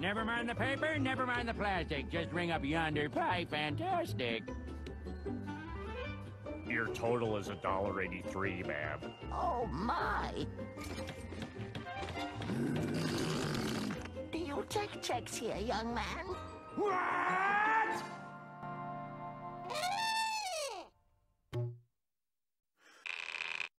Never mind the paper, never mind the plastic. Just ring up yonder pie fantastic. Your total is a dollar eighty-three, ma'am. Oh, my. Do you take checks here, young man?